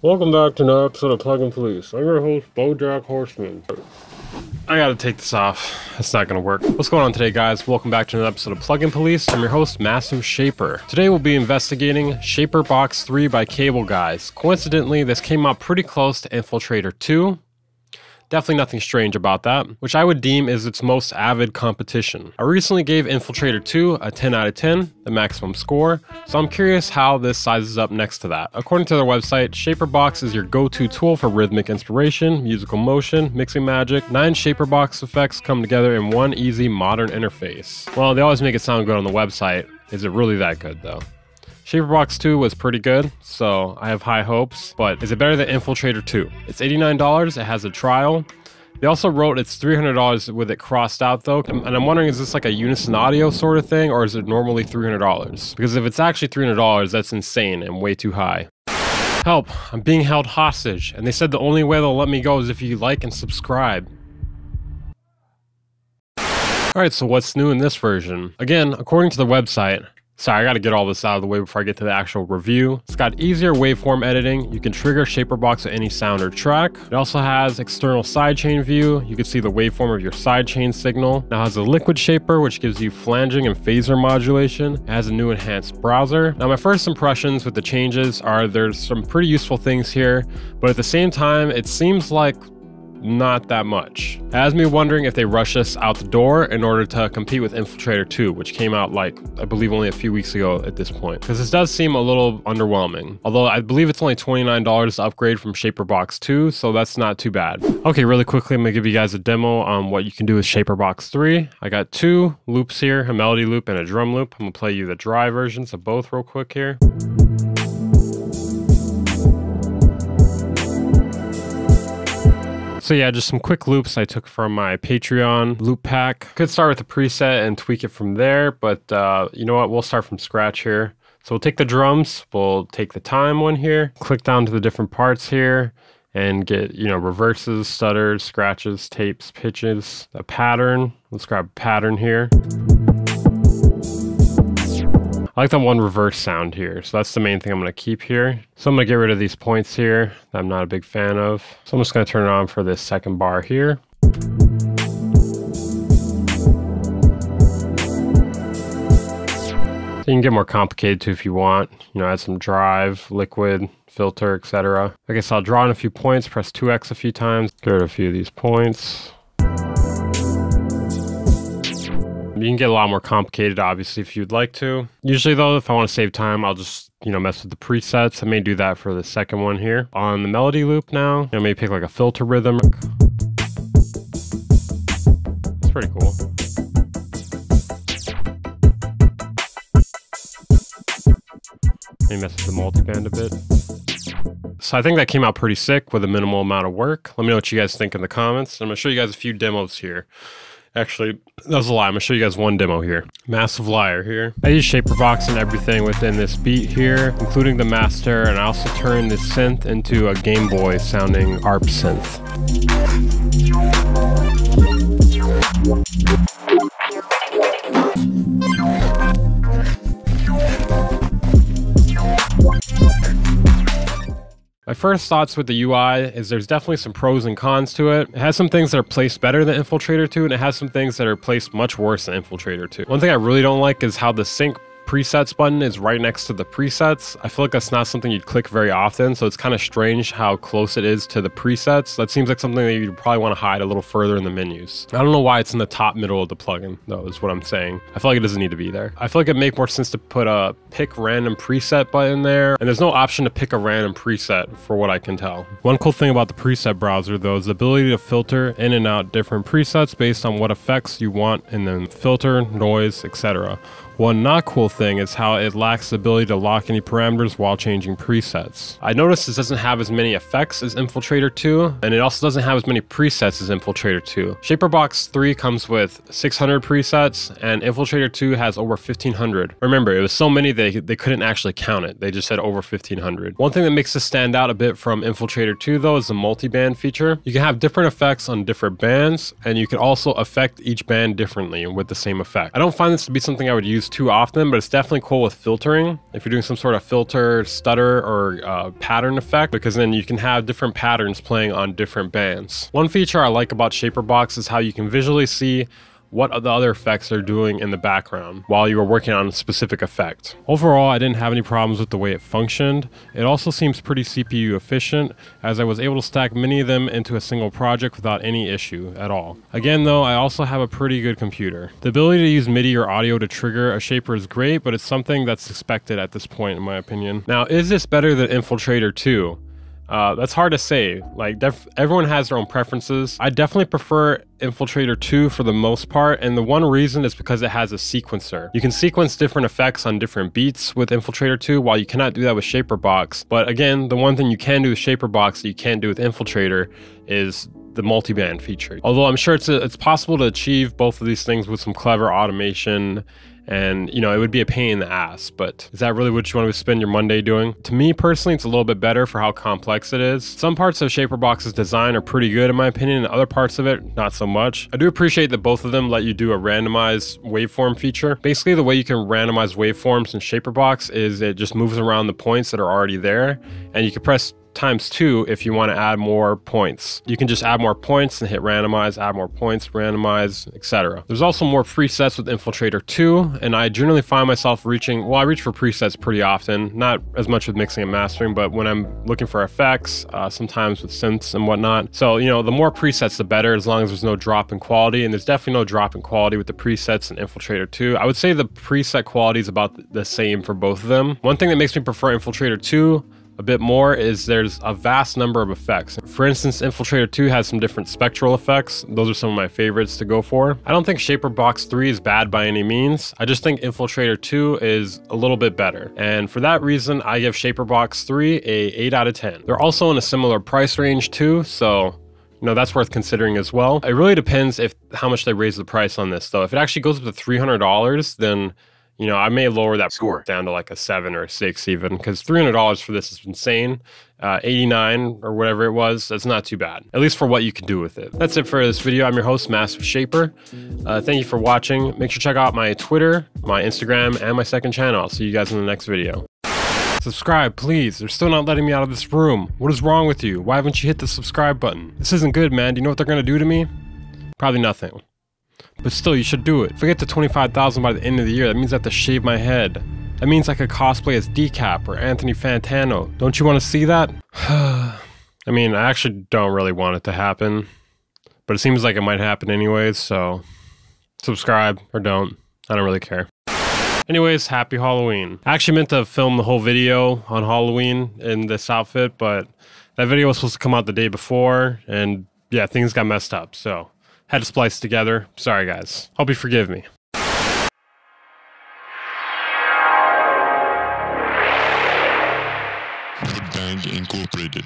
Welcome back to another episode of Plugin Police. I'm your host, Bojack Horseman. I gotta take this off. That's not gonna work. What's going on today, guys? Welcome back to another episode of Plugin Police. I'm your host, Massive Shaper. Today we'll be investigating Shaperbox 3 by Cableguys. Coincidentally, this came out pretty close to Infiltrator 2, Definitely nothing strange about that, which I would deem is its most avid competition. I recently gave Infiltrator 2 a 10 out of 10, the maximum score, so I'm curious how this sizes up next to that. According to their website, Shaperbox is your go-to tool for rhythmic inspiration, musical motion, mixing magic. Nine Shaperbox effects come together in one easy modern interface. Well, they always make it sound good on the website. Is it really that good though? Shaperbox 2 was pretty good, so I have high hopes, but is it better than Infiltrator 2? It's $89, it has a trial. They also wrote it's $300 with it crossed out though, and I'm wondering is this like a Unison Audio sort of thing, or is it normally $300? Because if it's actually $300, that's insane and way too high. Help, I'm being held hostage, and they said the only way they'll let me go is if you like and subscribe. Alright, so what's new in this version? Again, according to the website, Sorry, I gotta get all this out of the way before I get to the actual review. It's got easier waveform editing. You can trigger Shaperbox with any sound or track. It also has external sidechain view. You can see the waveform of your sidechain signal. Now has a liquid shaper, which gives you flanging and phaser modulation. It has a new enhanced browser. Now my first impressions with the changes are there's some pretty useful things here, but at the same time, it seems like not that much. Has me wondering if they rush us out the door in order to compete with Infiltrator 2, which came out like, I believe only a few weeks ago at this point. Because this does seem a little underwhelming. Although I believe it's only $29 to upgrade from Shaperbox 2, so that's not too bad. Okay, really quickly, I'm gonna give you guys a demo on what you can do with Shaperbox 3. I got two loops here, a melody loop and a drum loop. I'm gonna play you the dry versions of both real quick here. So yeah, just some quick loops I took from my Patreon loop pack. Could start with a preset and tweak it from there, but uh, you know what? We'll start from scratch here. So we'll take the drums, we'll take the time one here, click down to the different parts here, and get, you know, reverses, stutters, scratches, tapes, pitches, a pattern. Let's grab a pattern here. I like that one reverse sound here. So that's the main thing I'm going to keep here. So I'm going to get rid of these points here that I'm not a big fan of. So I'm just going to turn it on for this second bar here. You can get more complicated too if you want. You know, add some drive, liquid, filter, etc. I guess I'll draw in a few points, press 2x a few times, get rid of a few of these points. You can get a lot more complicated, obviously, if you'd like to. Usually, though, if I want to save time, I'll just, you know, mess with the presets. I may do that for the second one here. On the melody loop now, I may pick like a filter rhythm. It's pretty cool. Maybe mess with the multiband a bit. So I think that came out pretty sick with a minimal amount of work. Let me know what you guys think in the comments. I'm to show you guys a few demos here. Actually, that was a lie. I'm gonna show you guys one demo here. Massive liar here. I use Shaperbox and everything within this beat here, including the master, and I also turned this synth into a Game Boy sounding ARP synth. First thoughts with the UI is there's definitely some pros and cons to it. It has some things that are placed better than Infiltrator 2, and it has some things that are placed much worse than Infiltrator 2. One thing I really don't like is how the sync presets button is right next to the presets. I feel like that's not something you'd click very often, so it's kind of strange how close it is to the presets. That seems like something that you'd probably want to hide a little further in the menus. I don't know why it's in the top middle of the plugin, though, is what I'm saying. I feel like it doesn't need to be there. I feel like it'd make more sense to put a pick random preset button there, and there's no option to pick a random preset for what I can tell. One cool thing about the preset browser, though, is the ability to filter in and out different presets based on what effects you want and then filter, noise, etc. One not cool thing is how it lacks the ability to lock any parameters while changing presets. I noticed this doesn't have as many effects as Infiltrator 2, and it also doesn't have as many presets as Infiltrator 2. Shaperbox 3 comes with 600 presets, and Infiltrator 2 has over 1500. Remember, it was so many they, they couldn't actually count it, they just said over 1500. One thing that makes this stand out a bit from Infiltrator 2 though is the multi-band feature. You can have different effects on different bands, and you can also affect each band differently with the same effect. I don't find this to be something I would use used too often, but it's definitely cool with filtering. If you're doing some sort of filter, stutter, or uh, pattern effect, because then you can have different patterns playing on different bands. One feature I like about Shaperbox is how you can visually see what the other effects are doing in the background while you are working on a specific effect. Overall, I didn't have any problems with the way it functioned. It also seems pretty CPU efficient as I was able to stack many of them into a single project without any issue at all. Again though, I also have a pretty good computer. The ability to use MIDI or audio to trigger a shaper is great, but it's something that's expected at this point in my opinion. Now, is this better than Infiltrator 2? Uh, that's hard to say. Like, everyone has their own preferences. I definitely prefer Infiltrator 2 for the most part, and the one reason is because it has a sequencer. You can sequence different effects on different beats with Infiltrator 2, while you cannot do that with Shaperbox. But again, the one thing you can do with Shaperbox that you can't do with Infiltrator is the multiband feature. Although I'm sure it's a, it's possible to achieve both of these things with some clever automation and you know it would be a pain in the ass but is that really what you want to spend your monday doing? To me personally it's a little bit better for how complex it is. Some parts of shaperbox's design are pretty good in my opinion and other parts of it not so much. I do appreciate that both of them let you do a randomized waveform feature. Basically the way you can randomize waveforms in shaperbox is it just moves around the points that are already there and you can press times two if you want to add more points. You can just add more points and hit randomize, add more points, randomize, etc. There's also more presets with Infiltrator 2, and I generally find myself reaching, well, I reach for presets pretty often, not as much with mixing and mastering, but when I'm looking for effects, uh, sometimes with synths and whatnot. So, you know, the more presets, the better, as long as there's no drop in quality, and there's definitely no drop in quality with the presets in Infiltrator 2. I would say the preset quality is about the same for both of them. One thing that makes me prefer Infiltrator 2 a bit more is there's a vast number of effects. For instance, Infiltrator 2 has some different spectral effects. Those are some of my favorites to go for. I don't think Shaperbox 3 is bad by any means. I just think Infiltrator 2 is a little bit better. And for that reason, I give Shaperbox 3 a 8 out of 10. They're also in a similar price range too, so you know that's worth considering as well. It really depends if how much they raise the price on this though. If it actually goes up to $300, then you know, I may lower that score down to like a seven or a six even because $300 for this is insane. Uh, 89 or whatever it was, that's not too bad, at least for what you can do with it. That's it for this video. I'm your host, Massive Shaper. Uh, thank you for watching. Make sure to check out my Twitter, my Instagram, and my second channel. I'll see you guys in the next video. Subscribe, please. They're still not letting me out of this room. What is wrong with you? Why haven't you hit the subscribe button? This isn't good, man. Do you know what they're gonna do to me? Probably nothing. But still, you should do it. If I get to 25,000 by the end of the year, that means I have to shave my head. That means I could cosplay as Decap or Anthony Fantano. Don't you want to see that? I mean, I actually don't really want it to happen. But it seems like it might happen anyways, so subscribe or don't. I don't really care. Anyways, happy Halloween. I actually meant to film the whole video on Halloween in this outfit, but that video was supposed to come out the day before, and yeah, things got messed up, so had to splice together. Sorry, guys. Hope you forgive me. Bang Incorporated.